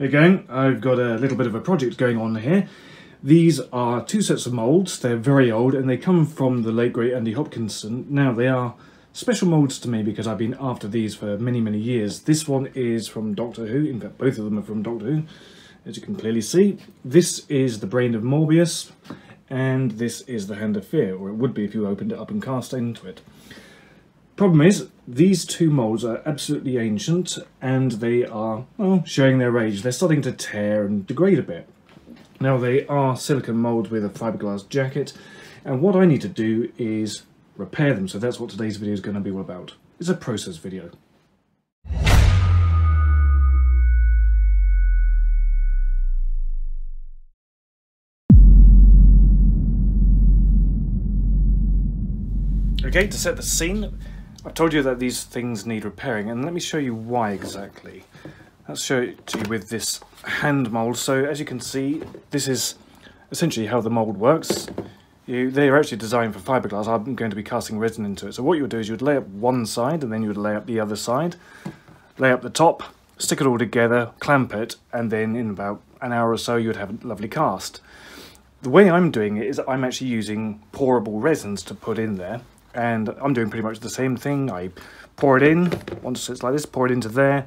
Again, I've got a little bit of a project going on here. These are two sets of moulds. They're very old and they come from the late great Andy Hopkinson. Now they are special moulds to me because I've been after these for many, many years. This one is from Doctor Who. In fact, both of them are from Doctor Who, as you can clearly see. This is the brain of Morbius and this is the Hand of Fear, or it would be if you opened it up and cast into it. Problem is, these two moulds are absolutely ancient and they are, well, showing their age. They're starting to tear and degrade a bit. Now they are silicon moulds with a fiberglass jacket and what I need to do is repair them. So that's what today's video is going to be all about. It's a process video. Okay, to set the scene, I've told you that these things need repairing, and let me show you why exactly. Let's show it to you with this hand mould. So as you can see, this is essentially how the mould works. You, they are actually designed for fiberglass. I'm going to be casting resin into it. So what you would do is you would lay up one side and then you would lay up the other side, lay up the top, stick it all together, clamp it, and then in about an hour or so you would have a lovely cast. The way I'm doing it is I'm actually using pourable resins to put in there and I'm doing pretty much the same thing. I pour it in, once it's like this, pour it into there,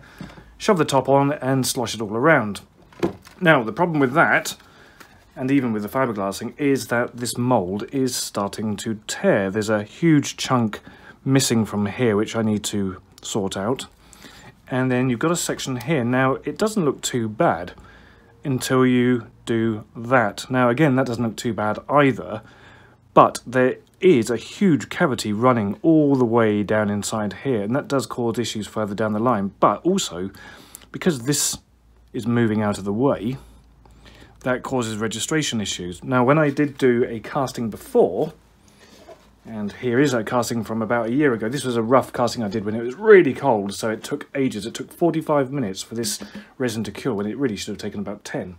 shove the top on and slosh it all around. Now the problem with that, and even with the fiberglassing, is that this mould is starting to tear. There's a huge chunk missing from here which I need to sort out. And then you've got a section here. Now it doesn't look too bad until you do that. Now again that doesn't look too bad either, but there is a huge cavity running all the way down inside here and that does cause issues further down the line. But also because this is moving out of the way that causes registration issues. Now when I did do a casting before and here is a casting from about a year ago this was a rough casting I did when it was really cold so it took ages. It took 45 minutes for this resin to cure when it really should have taken about 10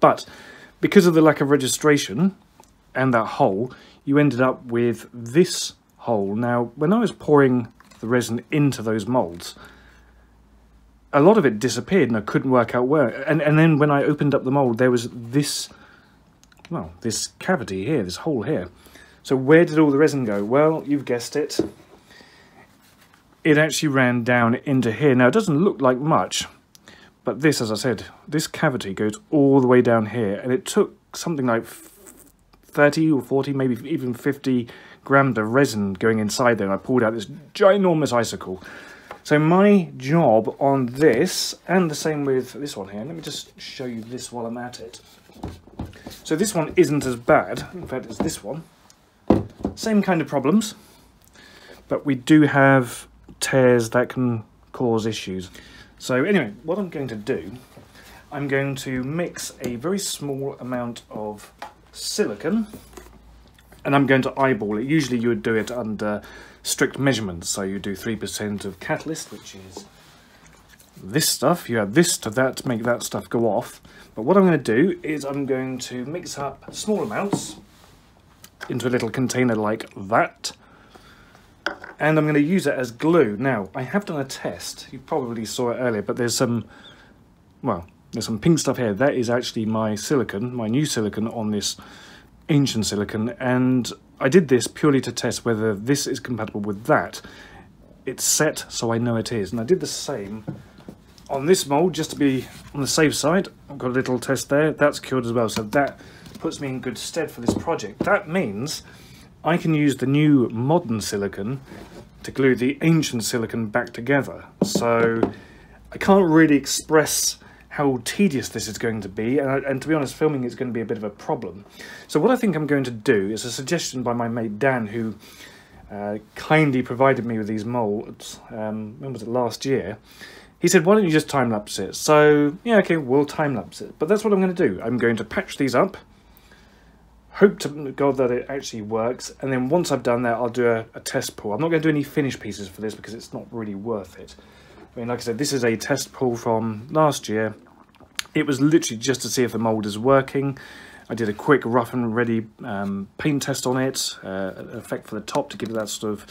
but because of the lack of registration and that hole you ended up with this hole. Now, when I was pouring the resin into those molds, a lot of it disappeared and I couldn't work out where. And, and then when I opened up the mold, there was this, well, this cavity here, this hole here. So where did all the resin go? Well, you've guessed it. It actually ran down into here. Now, it doesn't look like much, but this, as I said, this cavity goes all the way down here. And it took something like 30 or 40, maybe even 50 grams of resin going inside there. And I pulled out this ginormous icicle. So my job on this, and the same with this one here, let me just show you this while I'm at it. So this one isn't as bad, in fact it's this one. Same kind of problems, but we do have tears that can cause issues. So anyway, what I'm going to do, I'm going to mix a very small amount of silicon and I'm going to eyeball it. Usually you would do it under strict measurements. So you do 3% of catalyst, which is this stuff. You add this to that to make that stuff go off. But what I'm going to do is I'm going to mix up small amounts into a little container like that. And I'm going to use it as glue. Now, I have done a test. You probably saw it earlier, but there's some, well, there's some pink stuff here. That is actually my silicon, my new silicon on this ancient silicon. And I did this purely to test whether this is compatible with that. It's set, so I know it is. And I did the same on this mold, just to be on the safe side. I've got a little test there. That's cured as well. So that puts me in good stead for this project. That means I can use the new modern silicon to glue the ancient silicon back together. So I can't really express how tedious this is going to be, and, and, to be honest, filming is going to be a bit of a problem. So what I think I'm going to do is a suggestion by my mate Dan, who uh, kindly provided me with these molds, um, when was it, last year. He said, why don't you just time-lapse it? So, yeah, okay, we'll time-lapse it. But that's what I'm going to do. I'm going to patch these up, hope to God that it actually works, and then once I've done that, I'll do a, a test pull. I'm not going to do any finished pieces for this because it's not really worth it. I mean, like I said, this is a test pull from last year. It was literally just to see if the mould is working. I did a quick rough and ready um, paint test on it, uh, effect for the top to give it that sort of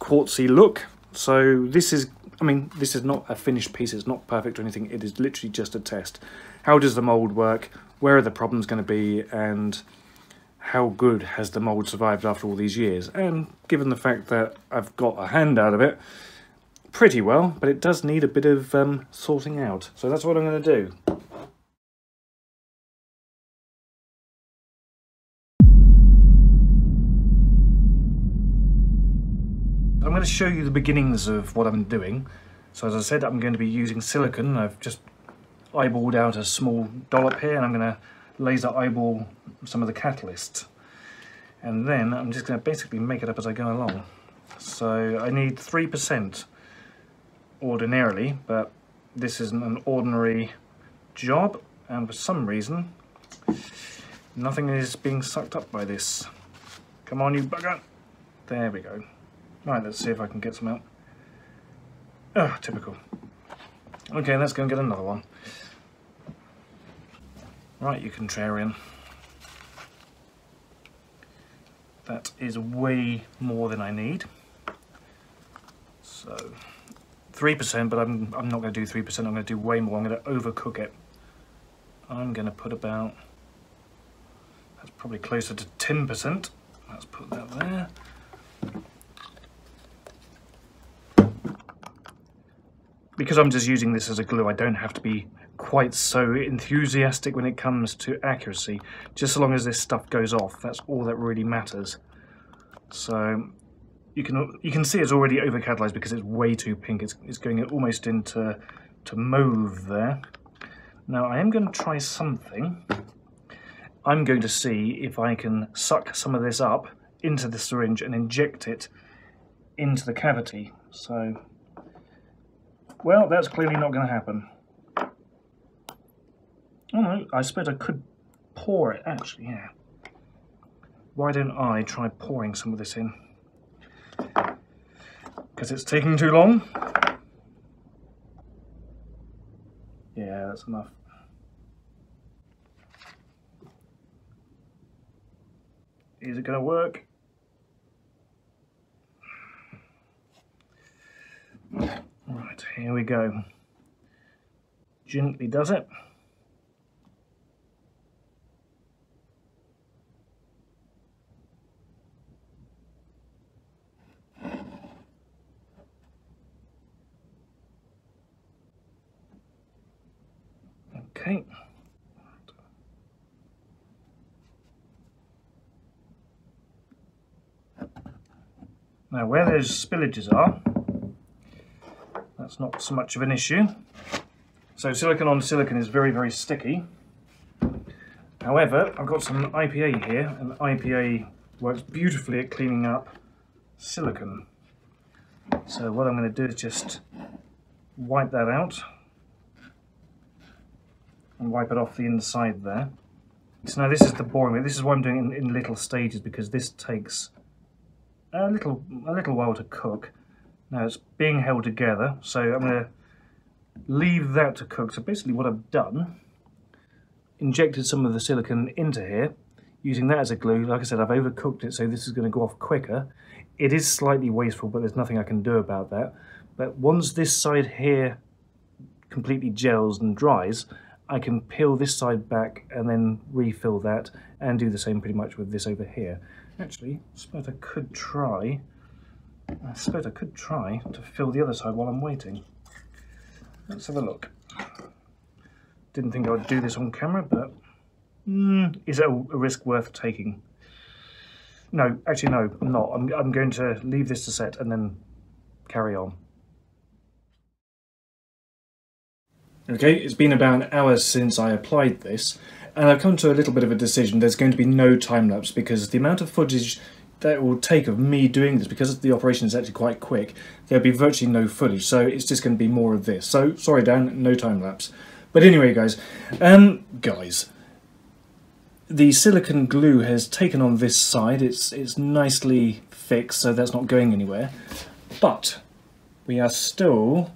quartzy look. So this is I mean, this is not a finished piece, it's not perfect or anything, it is literally just a test. How does the mould work? Where are the problems going to be? And how good has the mould survived after all these years? And given the fact that I've got a hand out of it, pretty well, but it does need a bit of um, sorting out. So that's what I'm going to do. I'm going to show you the beginnings of what I'm doing. So as I said, I'm going to be using silicon. I've just eyeballed out a small dollop here and I'm going to laser eyeball some of the catalysts. And then I'm just going to basically make it up as I go along. So I need 3% ordinarily, but this isn't an ordinary job and for some reason nothing is being sucked up by this. Come on you bugger! There we go. Right, let's see if I can get some out. Ah, oh, typical. Okay, let's go and get another one. Right, you contrarian. That is way more than I need. So, 3%, but I'm, I'm not going to do 3%, I'm going to do way more. I'm going to overcook it. I'm going to put about, that's probably closer to 10%. Let's put that there. because I'm just using this as a glue, I don't have to be quite so enthusiastic when it comes to accuracy. Just so long as this stuff goes off, that's all that really matters. So you can you can see it's already over catalyzed because it's way too pink. It's, it's going almost into to mauve there. Now I am going to try something. I'm going to see if I can suck some of this up into the syringe and inject it into the cavity. So well, that's clearly not going to happen. Oh no, I suppose I could pour it, actually, yeah. Why don't I try pouring some of this in? Because it's taking too long? Yeah, that's enough. Is it going to work? Right, here we go. Gently does it. Okay. Now where those spillages are, that's not so much of an issue. So silicon on silicon is very, very sticky. However, I've got some IPA here, and IPA works beautifully at cleaning up silicon. So what I'm going to do is just wipe that out and wipe it off the inside there. So now this is the boring bit. This is why I'm doing it in, in little stages because this takes a little a little while to cook. Now it's being held together, so I'm going to leave that to cook. So basically what I've done, injected some of the silicon into here, using that as a glue. Like I said, I've overcooked it, so this is going to go off quicker. It is slightly wasteful, but there's nothing I can do about that. But once this side here completely gels and dries, I can peel this side back and then refill that and do the same pretty much with this over here. Actually, I suppose I could try I suppose I could try to fill the other side while I'm waiting. Let's have a look. Didn't think I would do this on camera, but mm, is it a, risk worth taking? No, actually no, I'm not. I'm, I'm going to leave this to set and then carry on. Okay, it's been about an hour since I applied this, and I've come to a little bit of a decision. There's going to be no time lapse because the amount of footage that will take of me doing this because the operation is actually quite quick there'll be virtually no footage so it's just going to be more of this. So sorry Dan no time lapse but anyway guys um guys the silicon glue has taken on this side. It's it's nicely fixed so that's not going anywhere. But we are still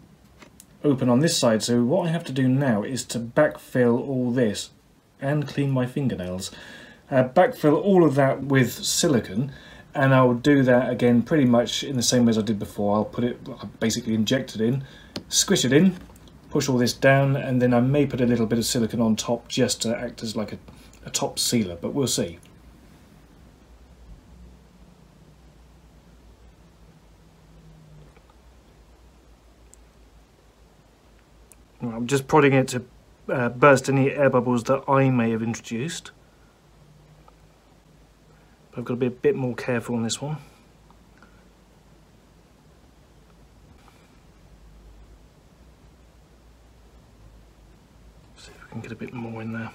open on this side so what I have to do now is to backfill all this and clean my fingernails uh, backfill all of that with silicon and I'll do that again pretty much in the same way as I did before. I'll put it, I'll basically inject it in, squish it in, push all this down, and then I may put a little bit of silicone on top just to act as like a, a top sealer, but we'll see. I'm just prodding it to uh, burst any air bubbles that I may have introduced. But I've got to be a bit more careful on this one. See if we can get a bit more in there.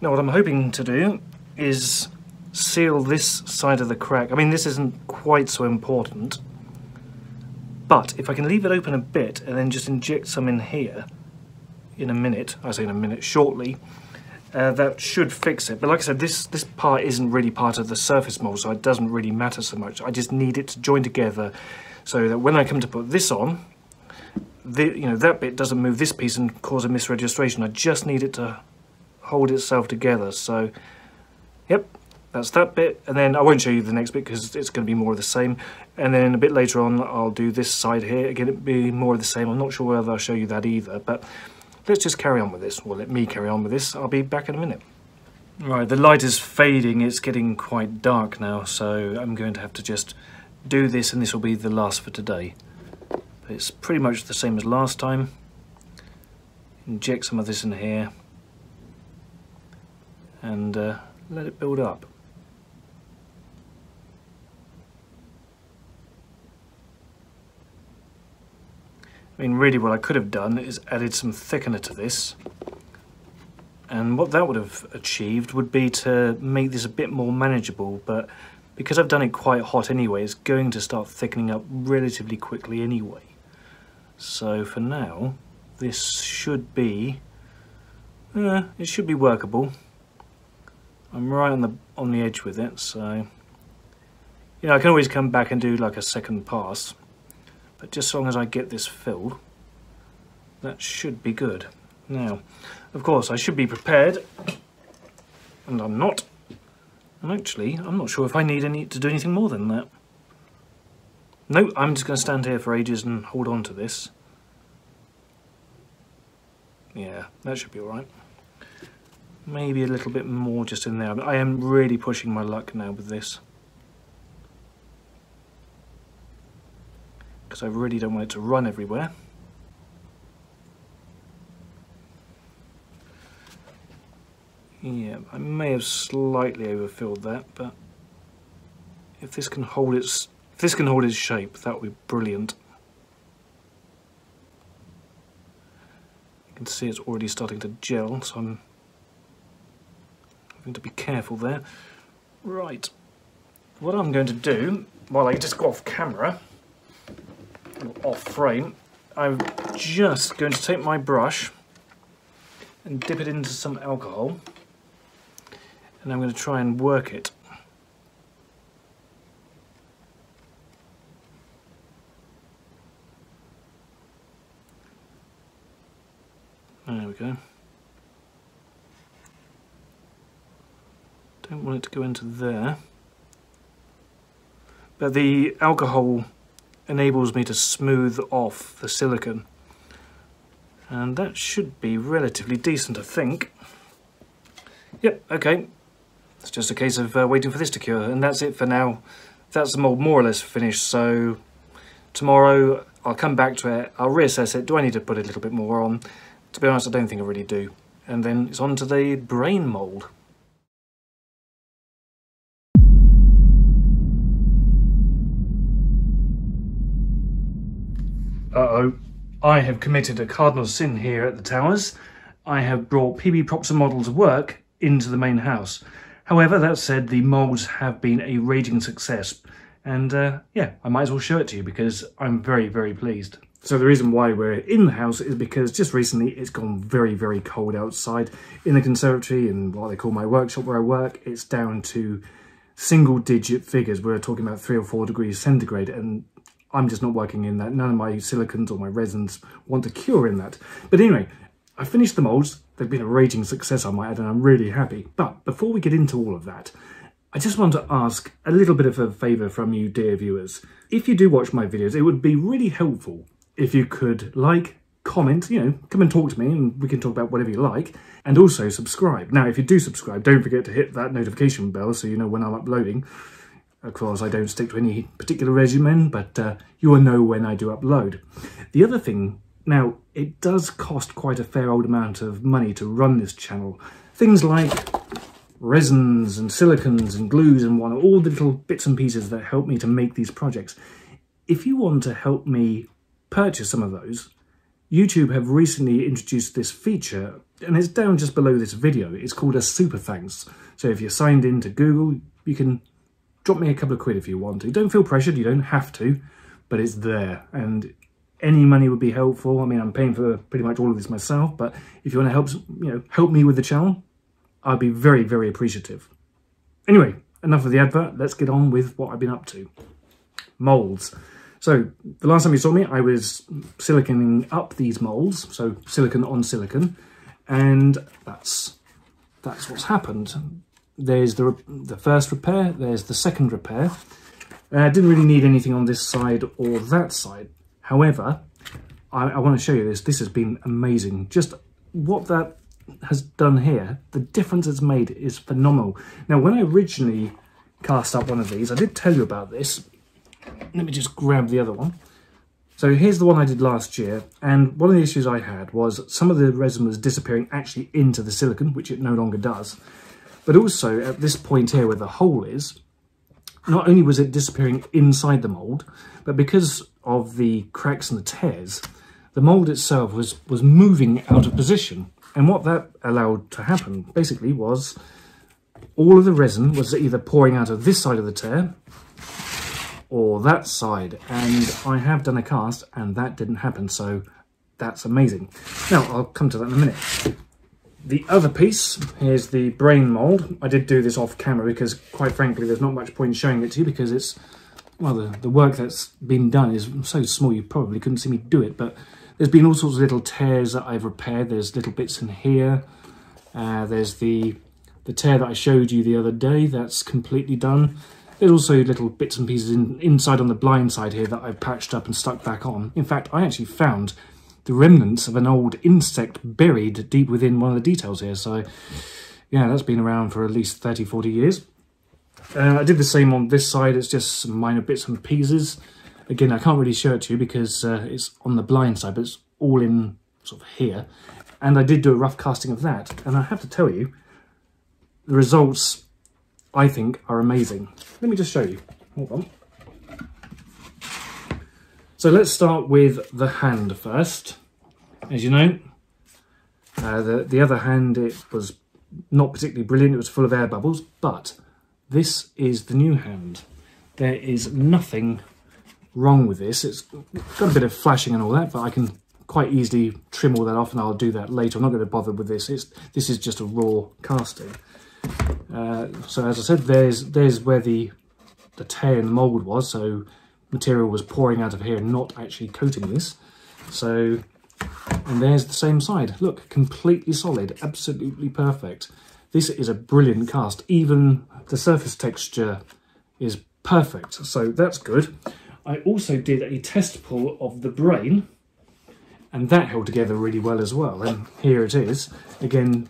Now what I'm hoping to do is seal this side of the crack. I mean this isn't quite so important but if I can leave it open a bit and then just inject some in here in a minute, I say in a minute, shortly, uh, that should fix it. But like I said, this, this part isn't really part of the surface mold, so it doesn't really matter so much. I just need it to join together so that when I come to put this on, the, you know, that bit doesn't move this piece and cause a misregistration. I just need it to hold itself together. So, yep, that's that bit and then I won't show you the next bit because it's going to be more of the same. And then a bit later on I'll do this side here. Again it'll be more of the same. I'm not sure whether I'll show you that either but let's just carry on with this or let me carry on with this. I'll be back in a minute. Right the light is fading. It's getting quite dark now so I'm going to have to just do this and this will be the last for today. But it's pretty much the same as last time. Inject some of this in here and uh, let it build up I mean, really what I could have done is added some thickener to this. And what that would have achieved would be to make this a bit more manageable, but because I've done it quite hot anyway, it's going to start thickening up relatively quickly anyway. So for now, this should be, uh, it should be workable. I'm right on the on the edge with it, so you know I can always come back and do like a second pass. But just as long as I get this filled, that should be good. Now, of course, I should be prepared, and I'm not. And actually, I'm not sure if I need any to do anything more than that. No, I'm just going to stand here for ages and hold on to this. Yeah, that should be alright. Maybe a little bit more just in there. But I am really pushing my luck now with this. Because I really don't want it to run everywhere. Yeah, I may have slightly overfilled that, but if this can hold its if this can hold its shape, that would be brilliant. You can see it's already starting to gel, so I'm having to be careful there. Right, what I'm going to do, while I just go off camera, off frame, I'm just going to take my brush and dip it into some alcohol and I'm going to try and work it. There we go. Don't want it to go into there. But the alcohol enables me to smooth off the silicon. And that should be relatively decent, I think. Yep, okay. It's just a case of uh, waiting for this to cure, and that's it for now. That's the mould more or less finished, so tomorrow I'll come back to it, I'll reassess it. Do I need to put a little bit more on? To be honest, I don't think I really do. And then it's on to the brain mould. I have committed a cardinal sin here at the Towers. I have brought PB Props and Models work into the main house. However, that said, the moulds have been a raging success. And uh, yeah, I might as well show it to you because I'm very, very pleased. So the reason why we're in the house is because just recently it's gone very, very cold outside. In the conservatory and what they call my workshop where I work, it's down to single digit figures. We're talking about three or four degrees centigrade and I'm just not working in that. None of my silicons or my resins want to cure in that. But anyway, I finished the molds. They've been a raging success, I might add, and I'm really happy. But before we get into all of that, I just want to ask a little bit of a favour from you, dear viewers. If you do watch my videos, it would be really helpful if you could like, comment, you know, come and talk to me and we can talk about whatever you like, and also subscribe. Now, if you do subscribe, don't forget to hit that notification bell so you know when I'm uploading. Of course, I don't stick to any particular regimen, but uh, you will know when I do upload. The other thing, now, it does cost quite a fair old amount of money to run this channel. Things like resins and silicons and glues and one, all the little bits and pieces that help me to make these projects. If you want to help me purchase some of those, YouTube have recently introduced this feature and it's down just below this video. It's called a super thanks. So if you're signed in to Google, you can drop me a couple of quid if you want to. Don't feel pressured, you don't have to, but it's there. And any money would be helpful. I mean, I'm paying for pretty much all of this myself, but if you want to help, you know, help me with the channel, I'd be very, very appreciative. Anyway, enough of the advert. Let's get on with what I've been up to. Molds. So the last time you saw me, I was siliconing up these molds, so silicon on silicon, and that's that's what's happened. There's the the first repair, there's the second repair. Uh, I didn't really need anything on this side or that side. However, I, I want to show you this. This has been amazing. Just what that has done here, the difference it's made is phenomenal. Now, when I originally cast up one of these, I did tell you about this. Let me just grab the other one. So here's the one I did last year, and one of the issues I had was some of the resin was disappearing actually into the silicon, which it no longer does. But also, at this point here where the hole is, not only was it disappearing inside the mould, but because of the cracks and the tears, the mould itself was, was moving out of position. And what that allowed to happen, basically, was all of the resin was either pouring out of this side of the tear or that side. And I have done a cast and that didn't happen, so that's amazing. Now, I'll come to that in a minute. The other piece, is the brain mould. I did do this off camera because, quite frankly, there's not much point showing it to you because it's, well, the, the work that's been done is so small you probably couldn't see me do it, but there's been all sorts of little tears that I've repaired. There's little bits in here. Uh, there's the, the tear that I showed you the other day. That's completely done. There's also little bits and pieces in, inside on the blind side here that I've patched up and stuck back on. In fact, I actually found the remnants of an old insect buried deep within one of the details here. So, yeah, that's been around for at least 30, 40 years. Uh, I did the same on this side. It's just some minor bits and pieces. Again, I can't really show it to you because uh, it's on the blind side, but it's all in sort of here. And I did do a rough casting of that. And I have to tell you, the results, I think, are amazing. Let me just show you. Hold on. So let's start with the hand first. As you know, uh, the, the other hand, it was not particularly brilliant. It was full of air bubbles, but this is the new hand. There is nothing wrong with this. It's got a bit of flashing and all that, but I can quite easily trim all that off and I'll do that later. I'm not going to bother with this. It's, this is just a raw casting. Uh, so as I said, there's there's where the, the tear in the mould was. So material was pouring out of here, not actually coating this. So, and there's the same side. Look, completely solid, absolutely perfect. This is a brilliant cast. Even the surface texture is perfect. So that's good. I also did a test pull of the brain and that held together really well as well. And here it is. Again,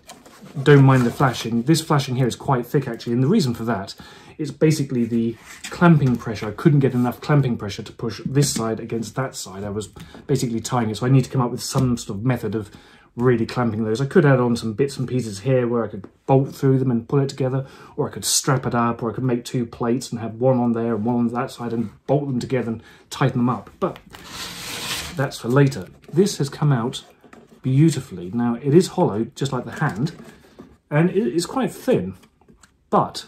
don't mind the flashing. This flashing here is quite thick actually, and the reason for that is basically the clamping pressure. I couldn't get enough clamping pressure to push this side against that side. I was basically tying it, so I need to come up with some sort of method of really clamping those. I could add on some bits and pieces here where I could bolt through them and pull it together, or I could strap it up, or I could make two plates and have one on there and one on that side and bolt them together and tighten them up. But that's for later. This has come out beautifully. Now, it is hollow, just like the hand, and it's quite thin, but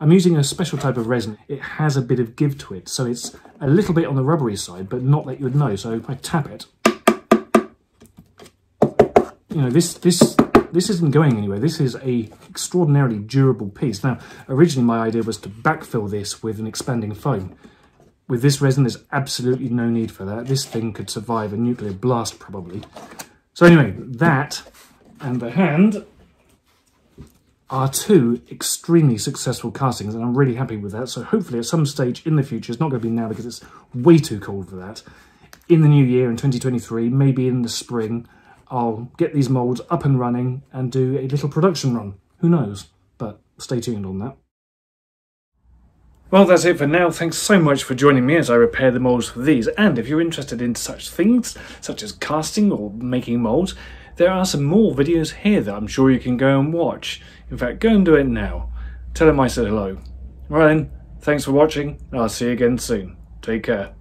I'm using a special type of resin. It has a bit of give to it, so it's a little bit on the rubbery side, but not that you would know. So if I tap it, you know, this this this isn't going anywhere. This is a extraordinarily durable piece. Now, originally my idea was to backfill this with an expanding foam. With this resin, there's absolutely no need for that. This thing could survive a nuclear blast, probably. So anyway, that and the hand are two extremely successful castings and I'm really happy with that. So hopefully at some stage in the future, it's not going to be now because it's way too cold for that, in the new year in 2023, maybe in the spring, I'll get these moulds up and running and do a little production run. Who knows? But stay tuned on that. Well, that's it for now. Thanks so much for joining me as I repair the moulds for these. And if you're interested in such things, such as casting or making moulds, there are some more videos here that I'm sure you can go and watch. In fact, go and do it now. Tell them I said hello. Right then, thanks for watching, and I'll see you again soon. Take care.